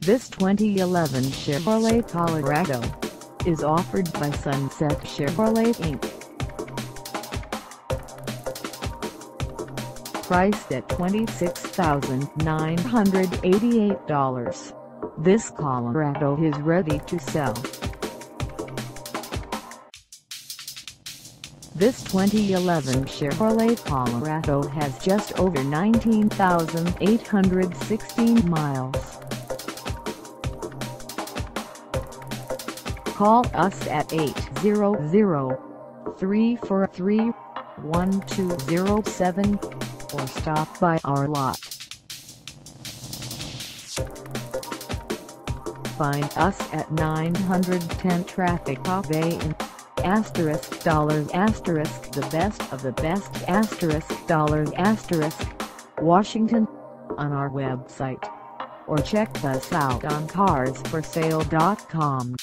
This 2011 Chevrolet Colorado is offered by Sunset Chevrolet Inc. Priced at $26,988, this Colorado is ready to sell. This 2011 Chevrolet Colorado has just over 19,816 miles. Call us at 800-343-1207 or stop by our lot. Find us at 910 Traffic Bay in asterisk dollars asterisk the best of the best asterisk dollars asterisk Washington on our website or check us out on carsforsale.com.